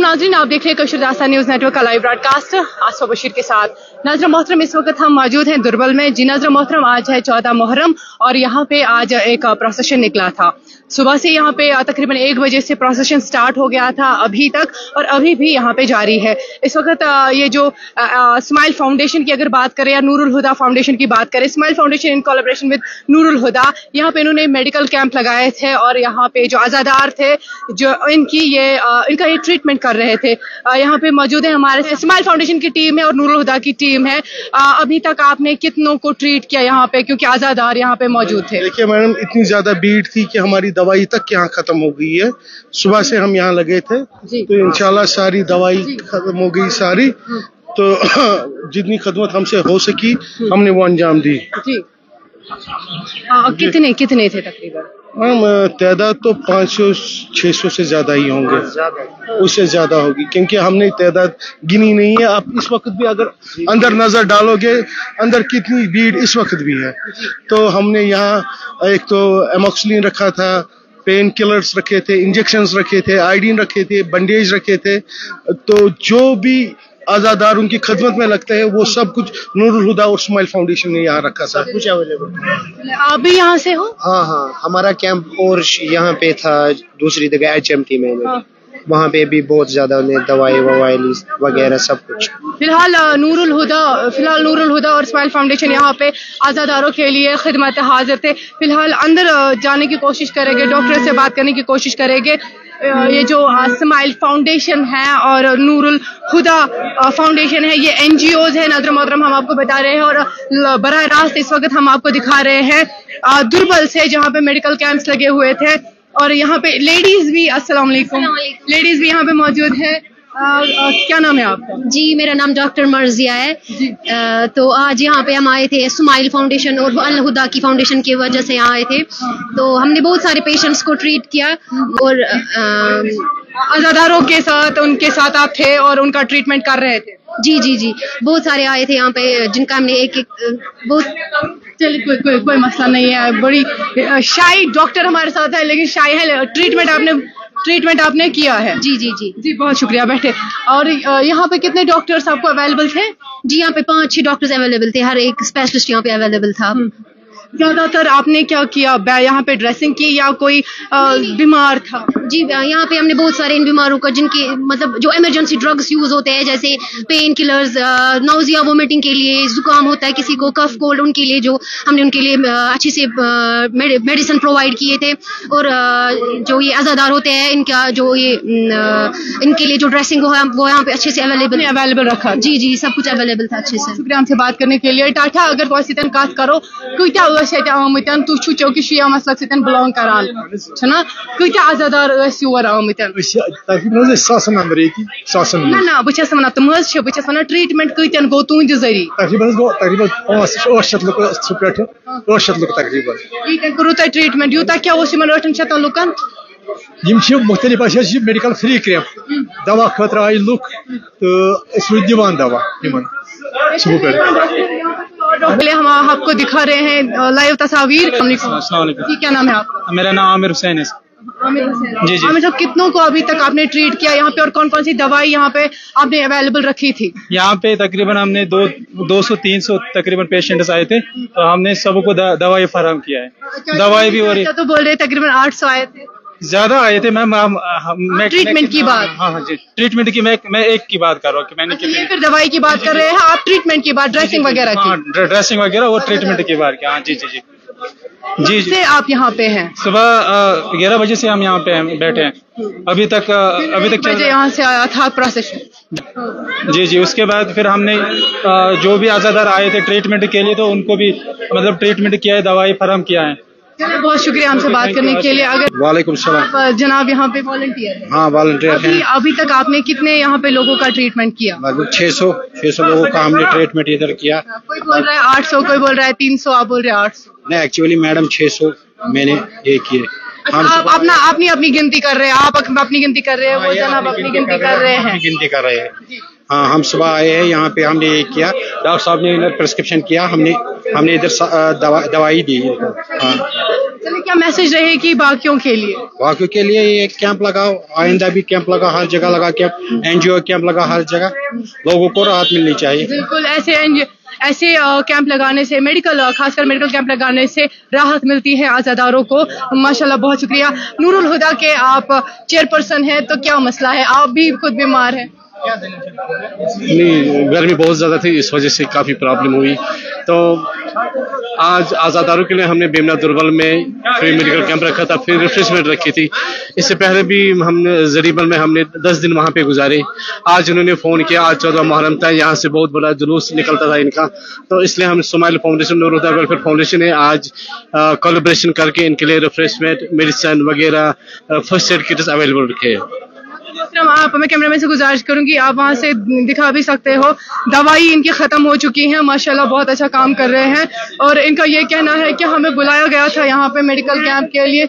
محترم ناظرین، آپ دیکھ رہے Kishwar Dastan news network کا live broadcast Asifa Bashir کے ساتھ۔ ناظر محترم، اس وقت ہم موجود ہیں دربل میں۔ جی ناظر محترم، آج ہے چودہ محرم اور یہاں پہ آج ایک پروسیشن نکلا تھا۔ صبح سے یہاں پہ تقریباً ایک بجے سے پروسیشن سٹارٹ ہو گیا تھا ابھی تک اور ابھی بھی یہاں پہ جاری ہے۔ اس وقت یہ جو اسمائل فاؤنڈیشن کی اگر بات کریں یا نور الہدا فاؤنڈیشن کی بات کریں smile foundation in collaboration with Noor Ulhuda یہاں پہ انہوں نے میڈیکل کیمپ لگائے تھے اور یہاں پہ جو آزادار تھے، جو ان کی یہ ان کا یہ ٹریٹمنٹ کر رہے تھے۔ یہاں پہ موجود ہیں ہمارے اسمائل فاؤنڈیشن کی ٹیم ہے اور نور الہدا کی ٹیم ہے۔ ابھی تک آپ نے کتنوں کو ٹریٹ کیا یہاں پہ؟ کیونکہ آزادار یہاں پہ موجود تھے۔ دیکھیے میڈم اتنی زیادہ بھیڑ تھی کہ ہماری دوائی تک یہاں ختم ہو گئی ہے۔ صبح سے ہم یہاں لگے تھے۔ جی۔ تو انشاءاللہ ساری دوائی ختم ہو گئی ساری۔ تو جتنی خدمت ہم سے ہو سکی ہم نے وہ انجام دی۔ جی۔ کتنے کتنے تھے تقریباً؟ ہاں، ہم تعداد تو پانچ سو، چھ سو سے زیادہ ہی ہوں گے۔ اس سے زیادہ ہوگی، کیونکہ ہم نے تعداد گنی نہیں ہے۔ آپ اس وقت بھی اگر اندر نظر ڈالو گے، اندر کتنی بھیڑ اس وقت بھی ہے۔ تو ہم نے یہاں ایک تو ایموکسلین رکھا تھا، پین کلرز رکھے تھے، انجیکشنز رکھے تھے، آئیڈین رکھے تھے، بنڈیج رکھے تھے۔ تو جو بھی آزادار ان کی خدمت میں لگتے ہیں وہ سب کچھ نور الہدا اور اسماعیل فاؤنڈیشن نے یہاں رکھا سب کچھ اویلیبل آپ بھی یہاں سے ہو؟ ہاں ہاں ہمارا کیمپ اور یہاں پہ تھا دوسری جگہ ایچ ایم ٹی میں۔ ہاں۔ وہاں پہ بھی بہت زیادہ انہیں دوائی ووائی وغیرہ سب کچھ۔ فی الحال نور الہدا، فی الحال نور الہدا اور اسماعیل فاؤنڈیشن یہاں پہ آزاداروں کے لیے خدمت حاضر تھے۔ فی الحال، اندر جانے کی کوشش کریں گے ڈاکٹر سے بات کرنے کی کوشش کریں گے۔ یہ جو اسماعیل فاؤنڈیشن ہے اور نور الخدا فاؤنڈیشن ہے، یہ این جی اوز ہیں۔ نظر محترم، ہم آپ کو بتا رہے ہیں اور براہ راست اس وقت ہم آپ کو دکھا رہے ہیں۔ دربل سے جہاں پہ میڈیکل کیمپس لگے ہوئے تھے۔ اور یہاں پہ لیڈیز بھی السلام علیکم. لیڈیز بھی یہاں پہ موجود ہے کیا نام ہے آپ کا؟ جی میرا نام ڈاکٹر مرضیہ ہے۔ جی. تو آج یہاں پہ ہم آئے تھے اسماعیل فاؤنڈیشن اور الہدا کی فاؤنڈیشن کی وجہ سے یہاں آئے تھے۔ ہاں. تو ہم نے بہت سارے پیشنٹس کو ٹریٹ کیا اور عزاداروں کے ساتھ ان کے ساتھ آپ تھے اور ان کا ٹریٹمنٹ کر رہے تھے۔ جی جی جی۔ بہت سارے آئے تھے یہاں پہ جن کا ہم نے ایک ایک بہت چلیے کوئی کوئی کوئی مسئلہ نہیں ہے۔ بڑی شائی ڈاکٹر ہمارے ساتھ ہے لیکن شائی ہے ٹریٹمنٹ آپ نے ٹریٹمنٹ آپ نے کیا ہے۔ جی جی جی۔ جی بہت شکریہ بیٹھے۔ اور یہاں پہ کتنے ڈاکٹرز آپ کو اویلیبل تھے؟ جی یہاں پہ پانچ چھ ڈاکٹرز اویلیبل تھے ہر ایک اسپیشلسٹ یہاں پہ اویلیبل تھا۔ زیادہ تر آپ نے کیا کیا؟ یہاں پہ ڈریسنگ کی یا کوئی بیمار تھا؟ جی یہاں پہ ہم نے بہت سارے ان بیماروں کا جن کی مطلب جو ایمرجنسی ڈرگز یوز ہوتے ہیں جیسے پین کلرز نوزیا وومیٹنگ کے لیے زکام ہوتا ہے کسی کو کف کولڈ ان کے لیے جو ہم نے ان کے لیے اچھے سے میڈیسن پرووائڈ کیے تھے۔ اور جو یہ ازادار ہوتے ہیں ان کا جو یہ ان کے لیے جو ڈریسنگ ہو وہ یہاں پہ اچھے سے اویلیبل اویلیبل رکھا۔ جی جی سب کچھ اویلیبل تھا اچھے سے۔ شکریہ ہم سے بات کرنے کے لیے۔ ٹاٹا اگر کوئی کاست کرو کوئی کیا ٲسۍ اَتہِ آمٕتۍ تُہۍ چھُو چوکہِ شِیامَس لگ سۭتۍ بِلانٛگ کَران۔ چھُنا؟ کۭتیاہ عزادار ٲسۍ یور آمٕتۍ نہ نہ بہٕ چھَس وَنان تِم حظ چھِ بہٕ چھَس وَنان ٹرٛیٖٹمٮ۪نٛٹ کۭتیاہ گوٚو تُہٕنٛدِ ذٔریعہٕ کوٚروٕ تۄہہِ ٹرٛیٖٹمٮ۪نٛٹ یوٗتاہ کیٛاہ اوس یِمَن ٲٹھَن شَتَن لُکَن یم مختلف اہس یہ میڈیکل فری کیمپ دوا خاطر آئی لُکھ تو أسۍ روٗدۍ دِوان دوا یِمن صبح پٮ۪ٹھ پہلے ہم آپ کو دکھا رہے ہیں لائیو تصاویر۔ ہاں، السلام علیکم۔ جی، کیا نام ہے آپ میرا نام عامر حسین ہے۔ جی جی۔ ہمیں سب کتنوں کو ابھی تک آپ نے ٹریٹ کیا یہاں پہ اور کون کون سی دوائی یہاں پہ آپ نے اویلیبل رکھی تھی؟ یہاں پہ تقریباً ہم نے دو دو سو تین سو تقریباً پیشنٹ آئے تھے تو ہم نے سب کو دوائی فراہم کیا ہے۔ اچھا، دوائی بھی اچھا، ہو رہی۔ ہے تو بول رہے تقریباً آٹھ سو آئے تھے۔ زیادہ آئے تھے میم ٹریٹمنٹ ہاں، کی ہاں، بات۔ ہاں ہاں جی ٹریٹمنٹ کی میں ایک کی بات کر رہا ہوں کہ میں نے اچھا، پھر دوائی کی بات کر رہے ہیں آپ ٹریٹمنٹ کی بات ڈریسنگ وغیرہ کی۔ ہاں، ڈریسنگ وغیرہ وہ ٹریٹمنٹ کی بات ہاں جی جی جی۔ جی جی۔ آپ یہاں پہ ہیں؟ صبح گیارہ بجے سے ہم یہاں پہ بیٹھے ہیں۔ ابھی تک ابھی تک یہاں سے آیا تھا پروسیشن جی جی اس کے بعد پھر ہم نے جو بھی آزادار آئے تھے ٹریٹمنٹ کے لیے تو ان کو بھی مطلب ٹریٹمنٹ کیا ہے دوائی فراہم کیا ہے۔ بہت شکریہ ہم سے بات کرنے کے لیے. اگر وعلیکم السلام. جناب یہاں پہ والنٹیئر ہاں والنٹیئر ہیں۔ ابھی تک آپ نے کتنے یہاں پہ لوگوں کا ٹریٹمنٹ کیا؟ لگ چھ سو چھ سو لوگوں کا ہم نے ٹریٹمنٹ ادھر کیا۔ کوئی بول رہا ہے آٹھ سو کوئی بول رہا ہے تین سو آپ بول رہے ہیں آٹھ سو۔ نہیں ایکچولی میڈم چھ سو میں نے یہ کیے۔ اچھا، آپ اپنا اپنی اپنی گنتی کر رہے ہیں۔ آپ اپنی گنتی کر رہے ہیں وہ ہاں، جناب اپنی گنتی کر رہے ہیں۔ گنتی کر رہے ہیں۔ ہاں ہم صبح آئے ہیں یہاں پہ ہم نے یہ کیا۔ ڈاکٹر صاحب نے پرسکرپشن کیا ہم نے ہم نے ادھر دوائی دی۔ ہاں۔ کیا میسج رہے گی باقیوں کے لیے؟ باقیوں کے لیے یہ کیمپ لگا آئندہ بھی کیمپ لگا ہر جگہ لگا camp N G O camp لگا ہر جگہ لوگوں کو راحت ملنی چاہیے۔ بالکل ایسے ایسے کیمپ لگانے سے میڈیکل خاص کر میڈیکل کیمپ لگانے سے راحت ملتی ہے آزاداروں کو۔ ماشاءاللہ بہت شکریہ۔ نور الہدا کے آپ چیئر پرسن ہیں تو کیا مسئلہ ہے؟ آپ بھی خود بیمار ہیں۔ نہیں، گرمی بہت زیادہ تھی، اس وجہ سے کافی پرابلم ہوئی۔ تو آج آزاداروں کے لیے ہم نے بیمنا دربل میں فری میڈیکل کیمپ رکھا تھا، پھر ریفریشمنٹ رکھی تھی۔ اس سے پہلے بھی ہم نے زریبل میں ہم نے دس دن وہاں پہ گزارے۔ آج انہوں نے فون کیا، آج چودہ محرم تھا، یہاں سے بہت بڑا جلوس نکلتا تھا ان کا۔ تو اس لیے ہم smile foundation Noorulhuda welfare foundation نے آج کولیبریشن کر کے ان کے لیے ریفریشمنٹ میڈیسن وغیرہ فرسٹ ایڈ کٹس اویلیبل رکھے۔ ہیں آپ میں کیمرے میں سے گزارش کروں گی آپ وہاں سے دکھا بھی سکتے ہو۔ دوائی ان کی ختم ہو چکی ہیں، ماشاءاللہ بہت اچھا کام کر رہے ہیں۔ اور ان کا یہ کہنا ہے کہ ہمیں بلایا گیا تھا یہاں پہ میڈیکل کیمپ کے لیے۔